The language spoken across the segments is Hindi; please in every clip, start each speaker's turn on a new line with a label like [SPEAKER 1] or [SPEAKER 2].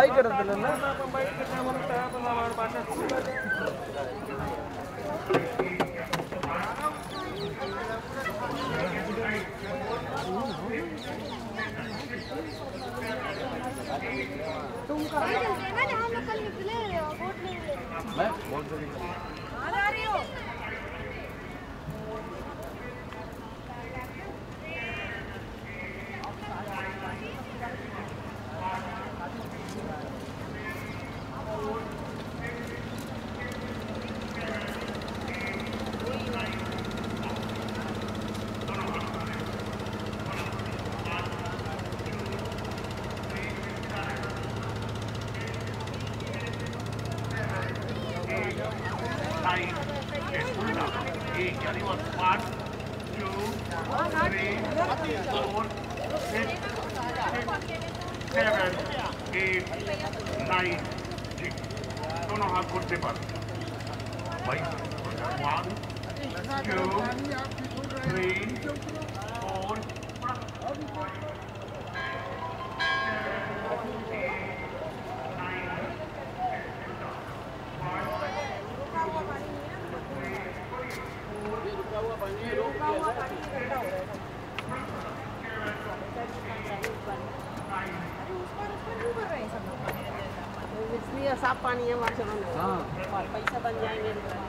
[SPEAKER 1] काय
[SPEAKER 2] करत पानी है। हाँ। पैसा बन जाएँगे।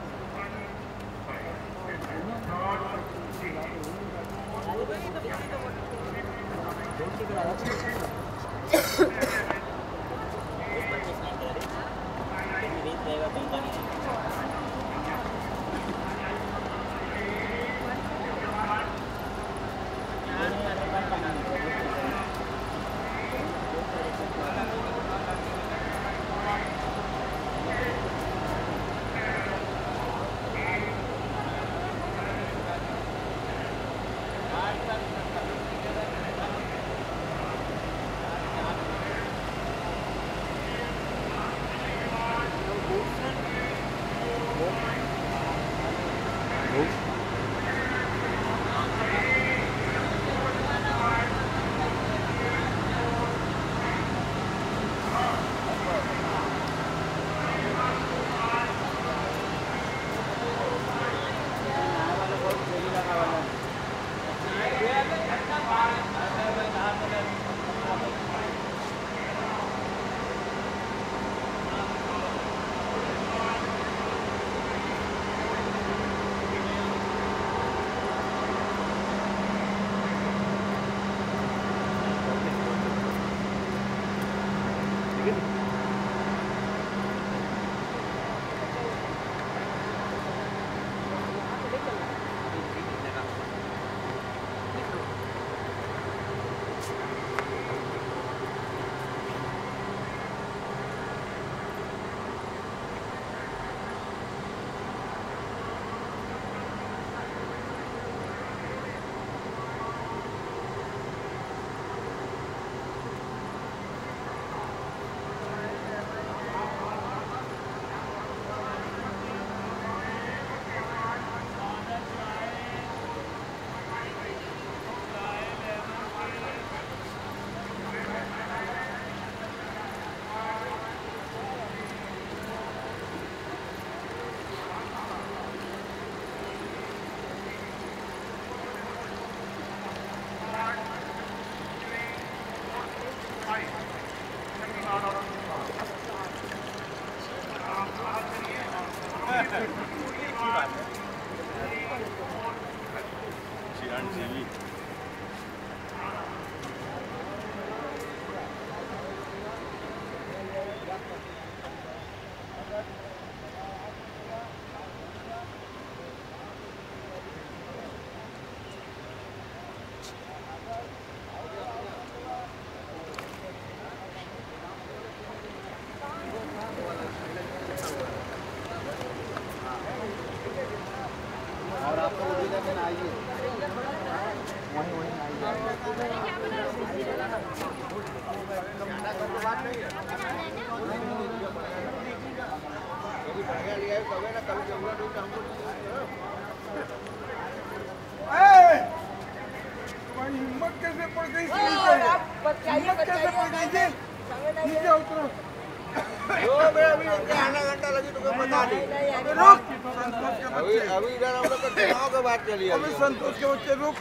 [SPEAKER 3] संतोष के बच्चे रुक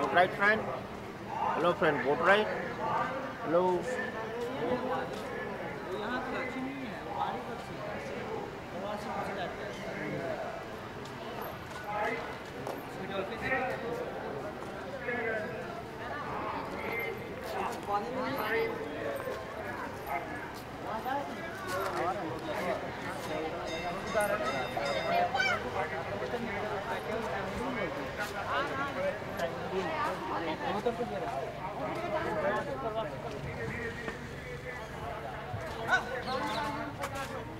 [SPEAKER 1] Vote right, friend. Hello, friend. Vote right. Hello.
[SPEAKER 4] Ah!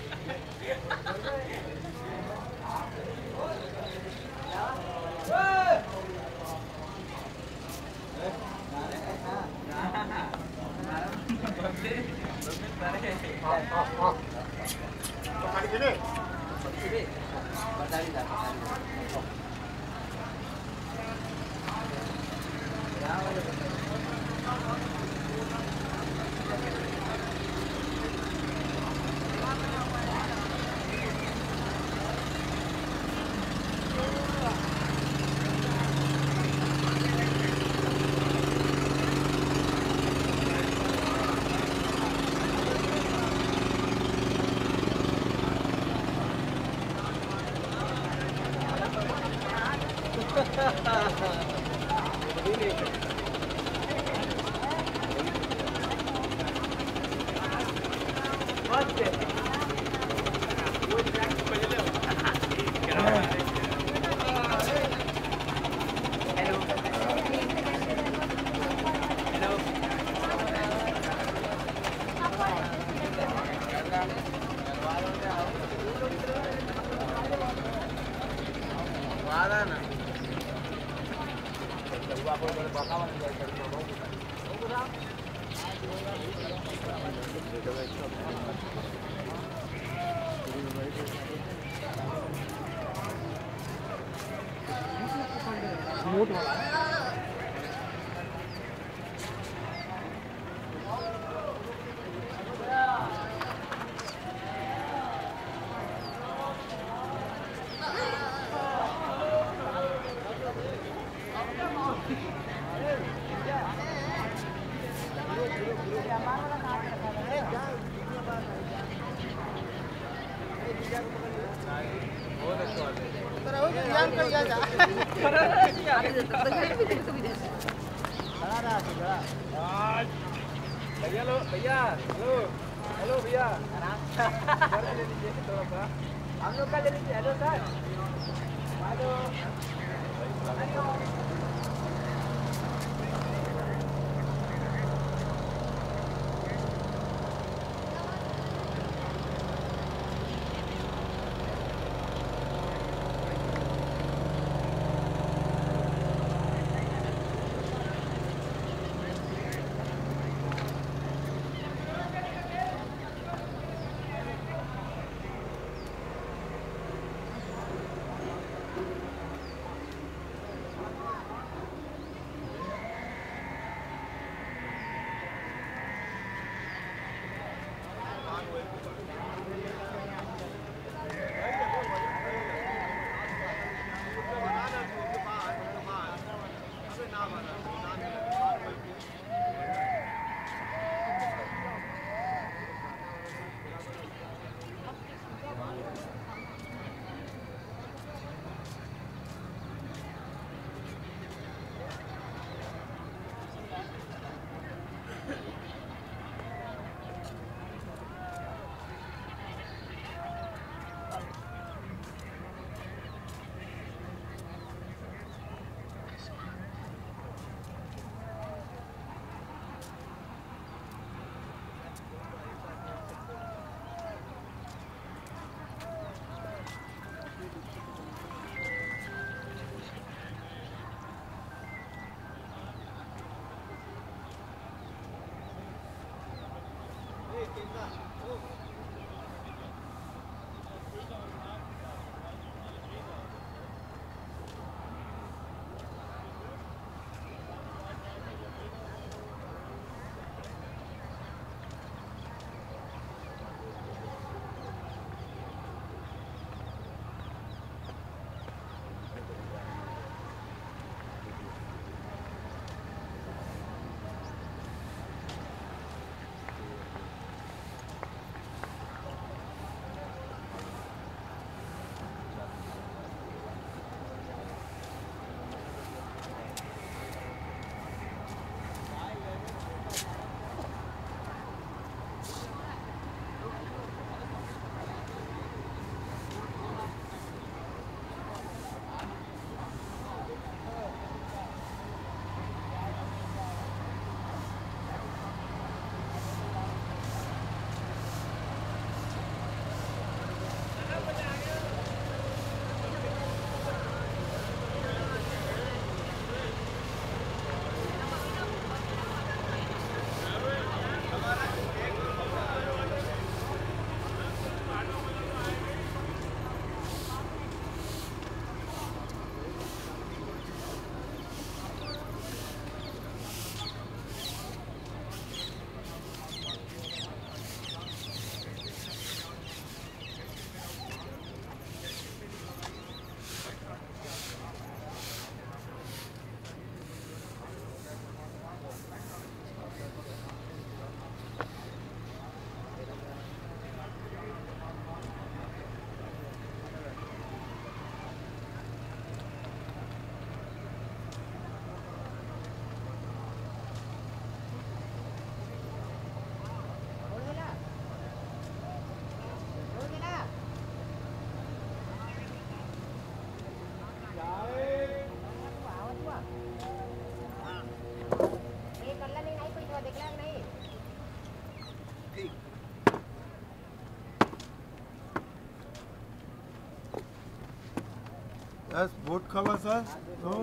[SPEAKER 4] बस खबर खावा सर तो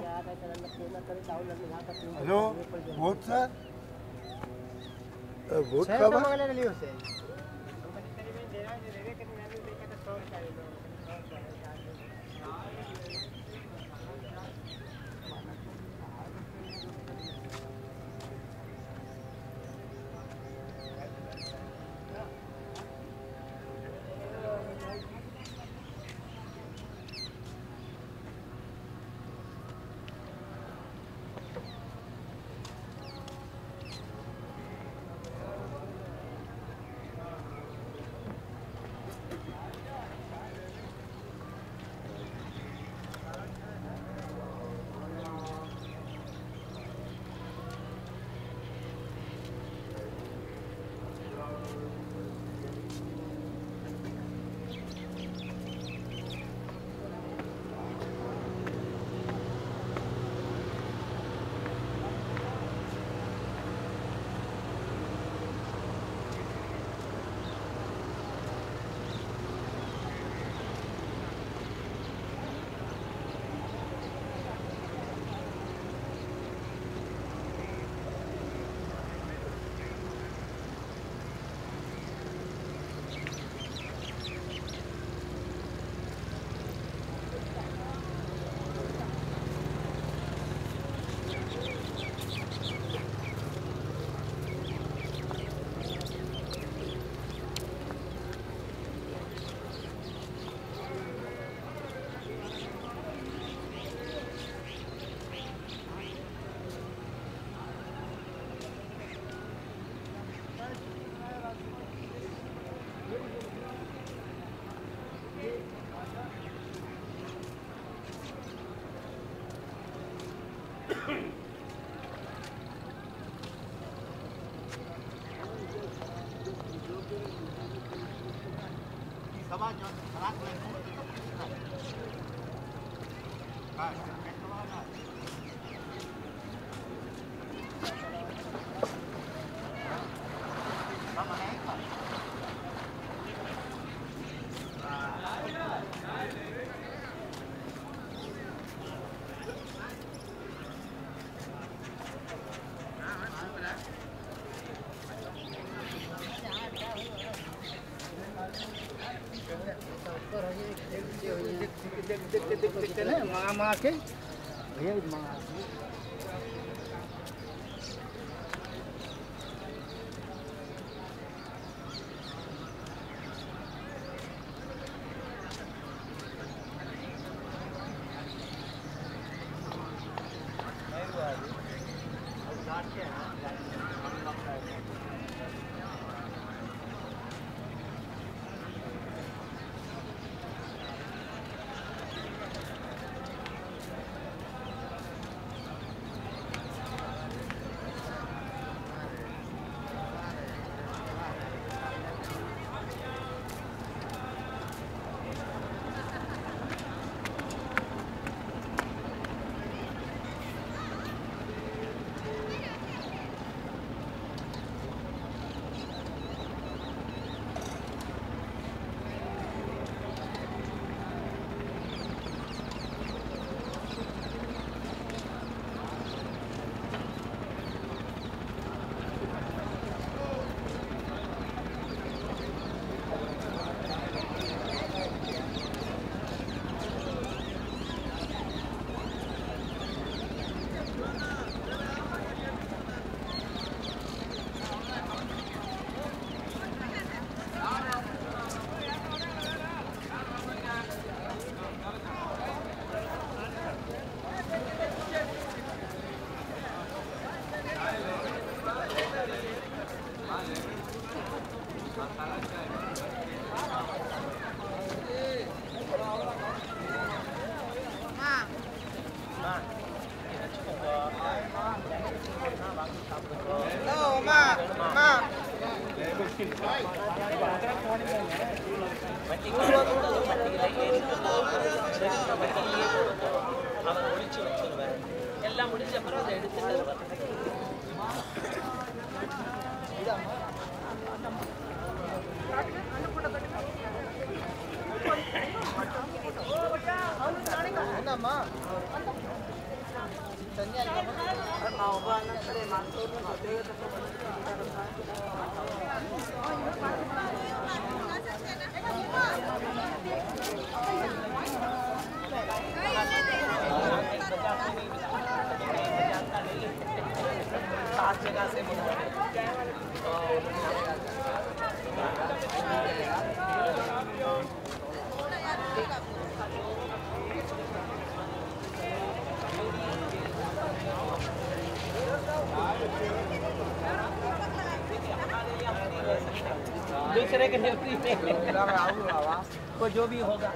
[SPEAKER 4] हेलो वोट सर अ, हैं खावा
[SPEAKER 5] मंगा के। भैया मंगा
[SPEAKER 4] जो भी होगा।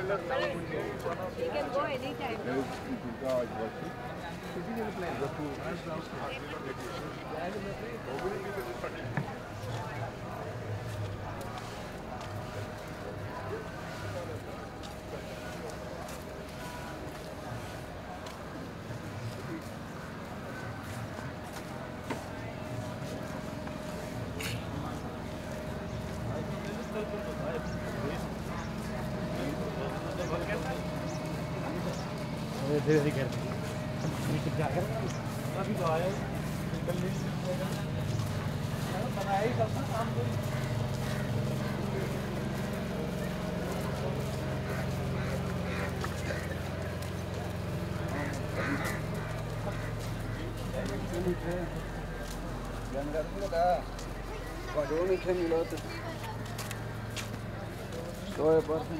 [SPEAKER 6] He can go anytime.
[SPEAKER 7] इधर कर बनाया ही करता
[SPEAKER 6] काम कोई Warum
[SPEAKER 1] ich kann die Leute Steuer passen?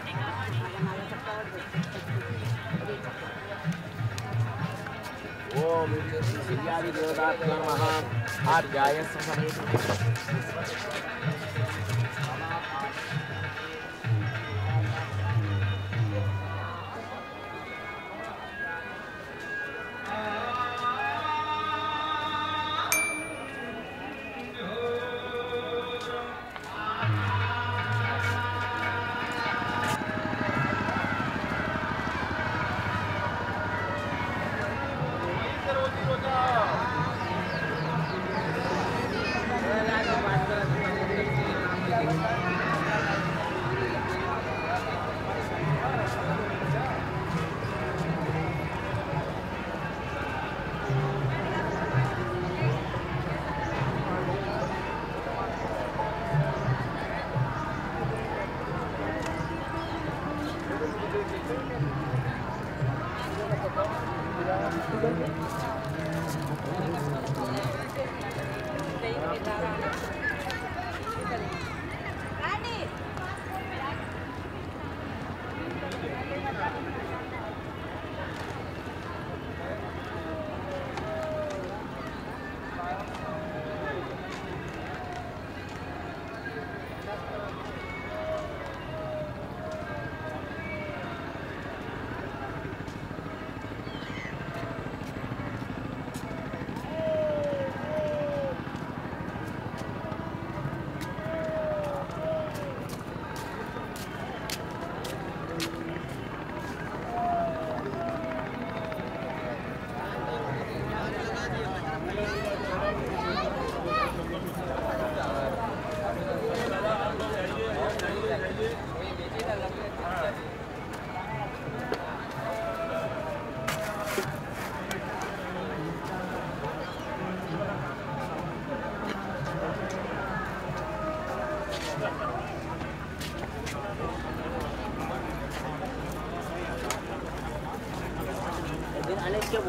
[SPEAKER 1] श्रीयादि देवताभ्यो नमः आर्याय समवेत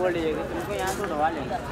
[SPEAKER 7] बोल दीजिएगा तुमको यहाँ तो उठवा लेंगे।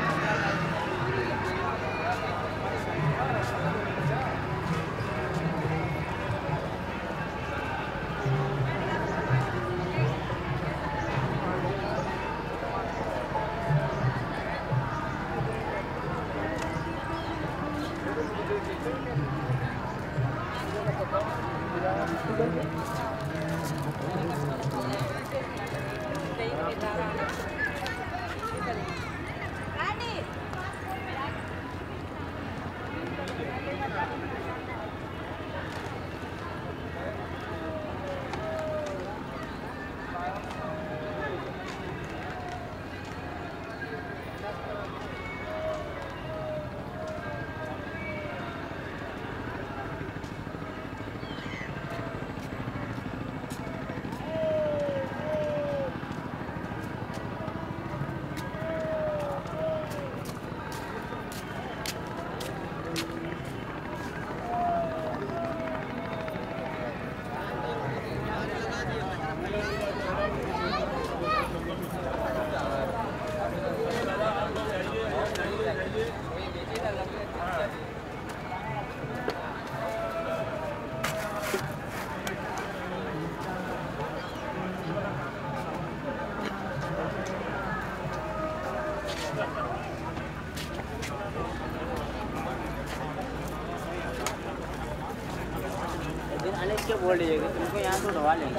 [SPEAKER 7] मैनेज बोल लीजिएगा तुमको यहाँ से उठवा लेंगे।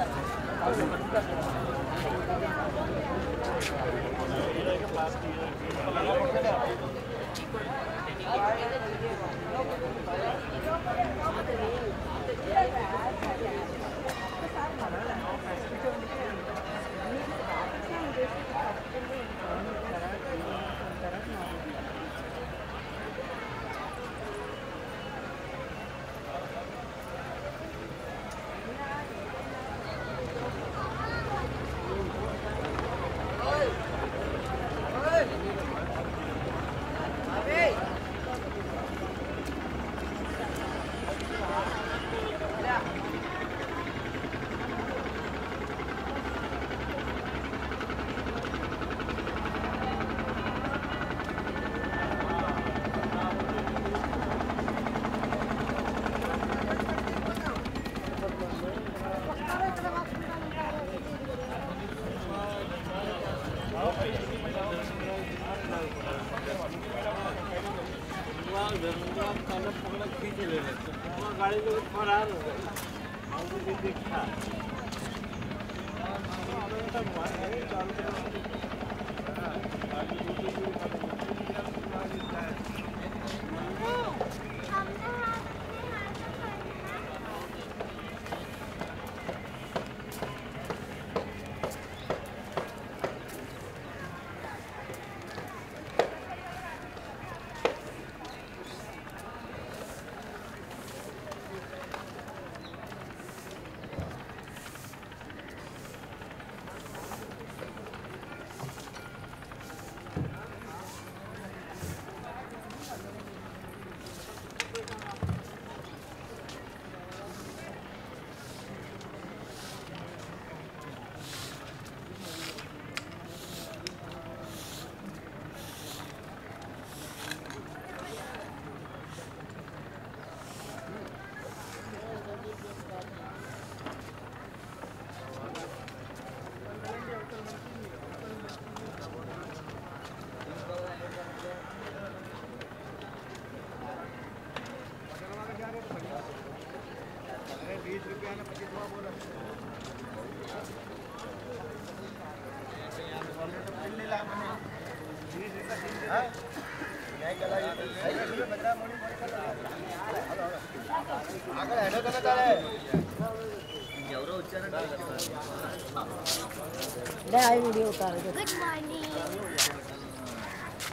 [SPEAKER 4] आई वीडियो उतार दो
[SPEAKER 6] गुड मॉर्निंग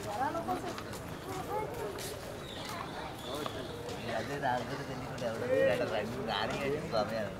[SPEAKER 8] जरा लोगों से यादें रात भर तेरी को डेवलप कर रही है बाबा यार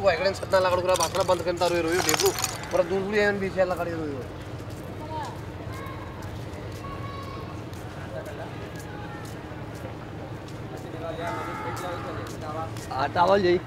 [SPEAKER 1] तू ऐकड्यान सदना लाकड करा भाषण बंद करता रोय रोय ढेबरू परत दूर येऊन बीच लाकड रोय
[SPEAKER 8] टावल जाई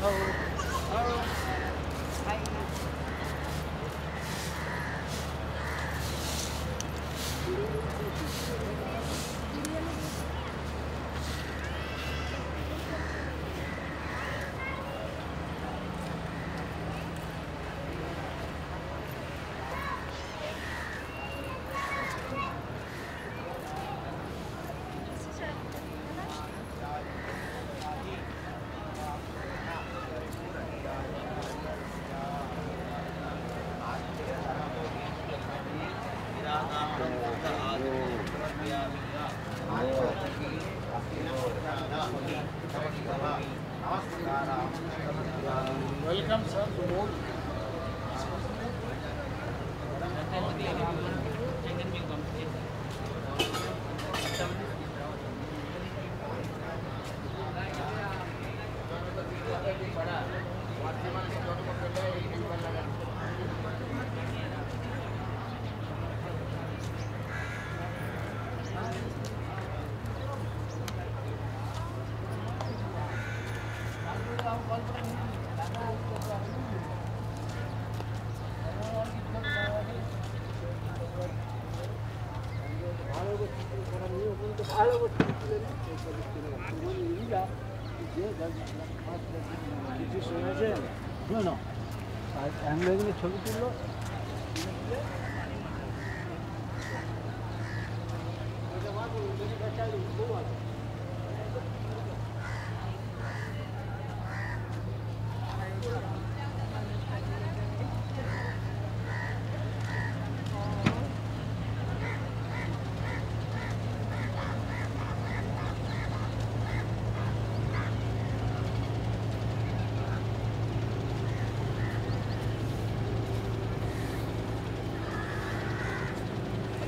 [SPEAKER 9] Oh.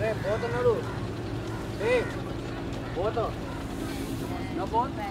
[SPEAKER 9] Vem, bota na luz. Vem.
[SPEAKER 3] Bota. Não bota?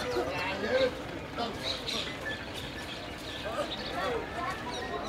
[SPEAKER 3] Thank you.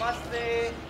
[SPEAKER 3] Namaste.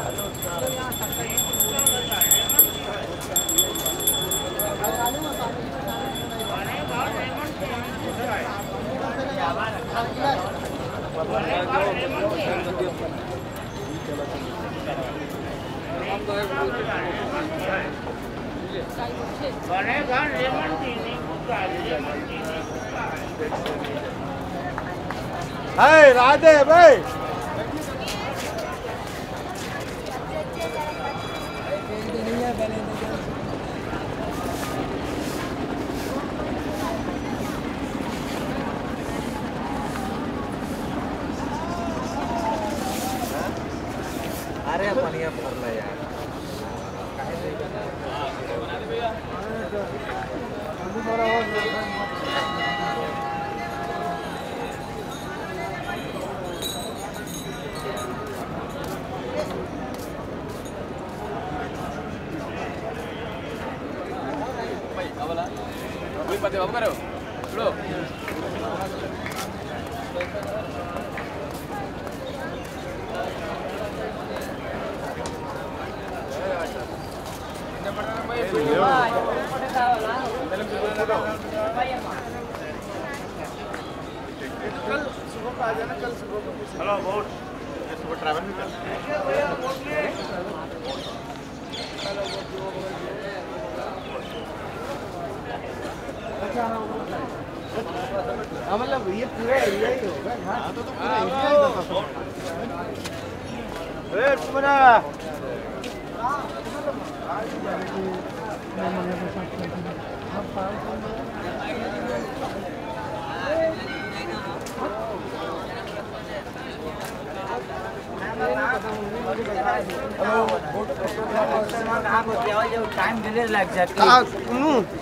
[SPEAKER 1] Hey, Radhe भाई
[SPEAKER 3] अरे
[SPEAKER 1] मतलब ये पूरा एरिया ही होगा हाँ तो पूरा एरिया ही होगा ए सुमना।
[SPEAKER 10] टाइम डिले लग जाती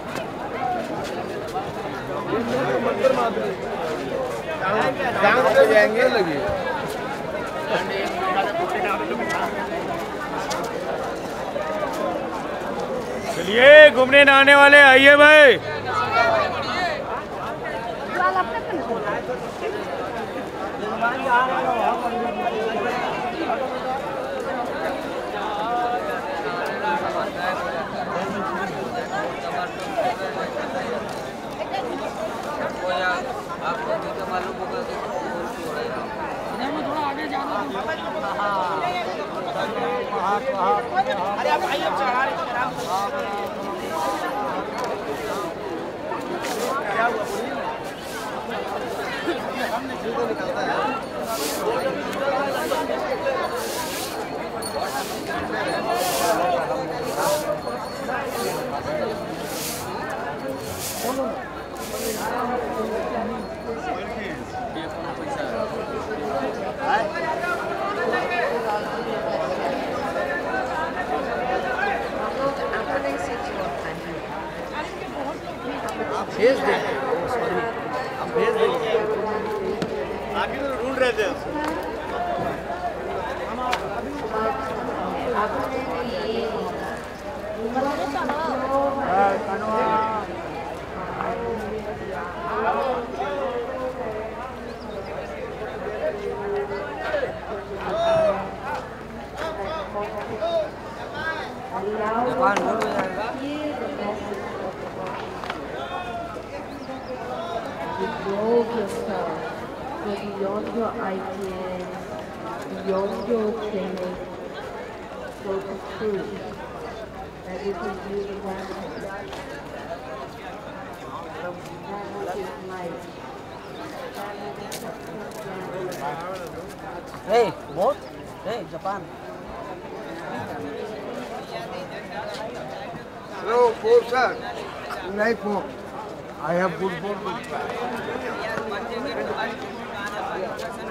[SPEAKER 3] जाएँगे लगे
[SPEAKER 11] चलिए घूमने नहाने वाले आइए भाई।
[SPEAKER 12] अरे भाई अब चढ़ा रहे क्या हुआ हमने जूते निकलता है
[SPEAKER 3] भेज देंगे। हम भेज देंगे। आगे तो ढूंढ रहे थे।
[SPEAKER 12] हो जाएगा।
[SPEAKER 13] Beyond your ideas, beyond your training, go to truth. That is the universal. That is life.
[SPEAKER 4] Hey, what? Hey, Japan.
[SPEAKER 3] Hello, four, sir. Night four. I have good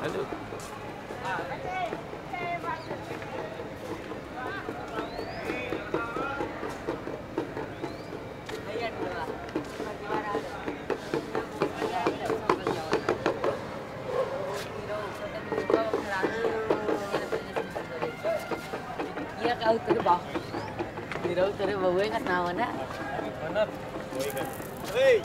[SPEAKER 14] Hello. ơi tôi bỏ thì đâu tôi bỏ
[SPEAKER 4] quên cách nào anh á Hey!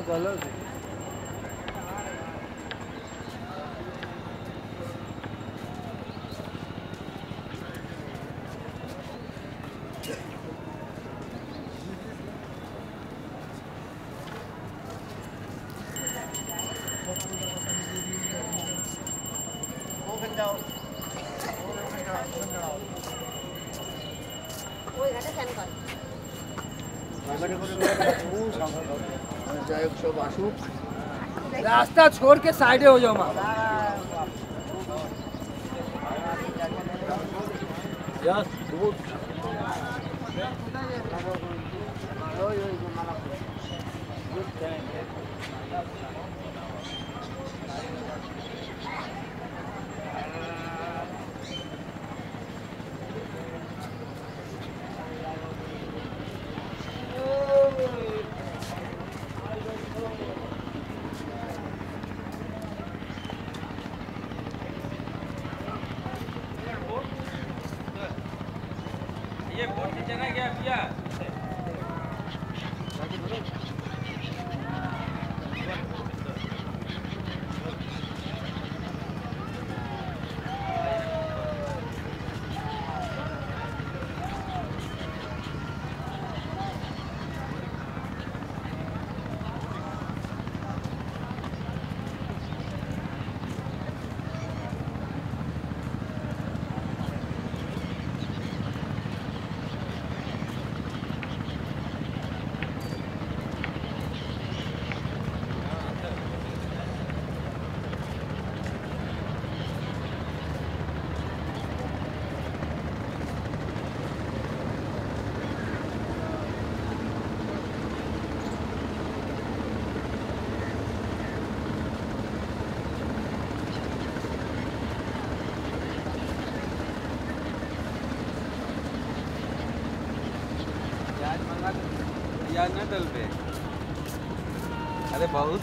[SPEAKER 6] हाँ गलत है
[SPEAKER 4] रास्ता छोड़ के साइडे हो जाओ माँ।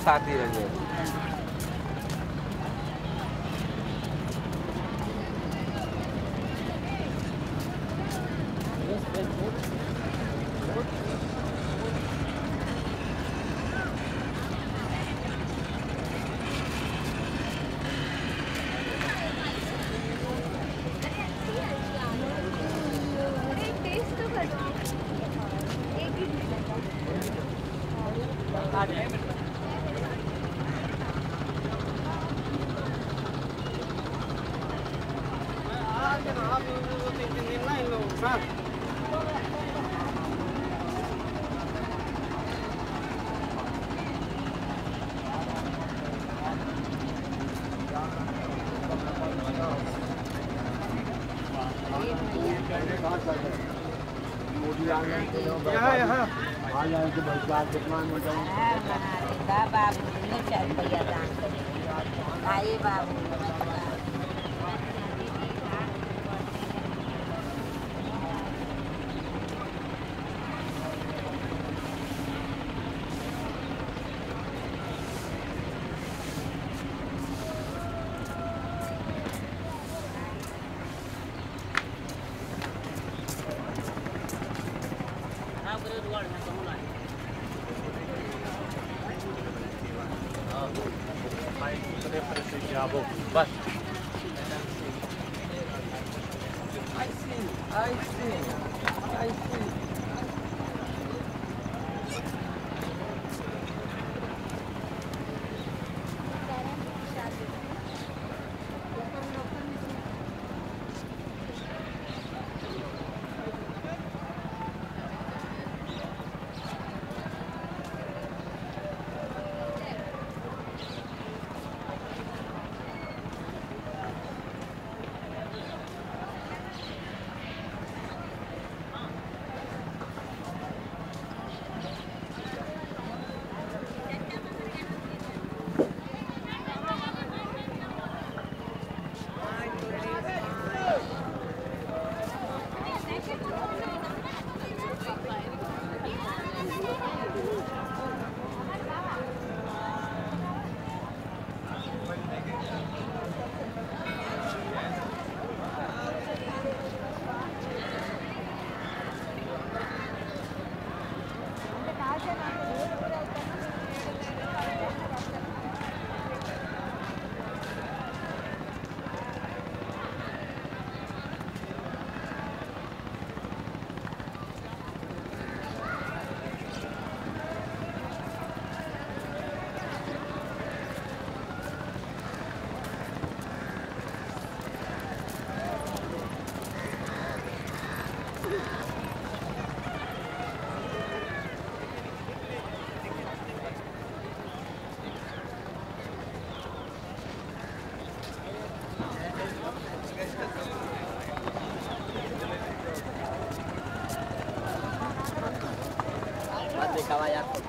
[SPEAKER 15] साथी ही
[SPEAKER 6] यहाँ
[SPEAKER 14] बाबू बाबू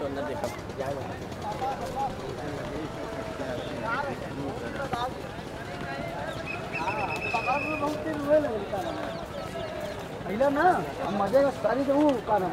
[SPEAKER 1] अंदर देखा।
[SPEAKER 4] ना मज़ा का सारी तो हूँ का ना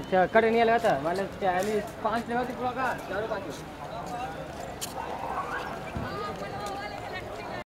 [SPEAKER 4] अच्छा कट नहीं लगा था? मतलब पाँच लगा थी पूरा का चारों पाँच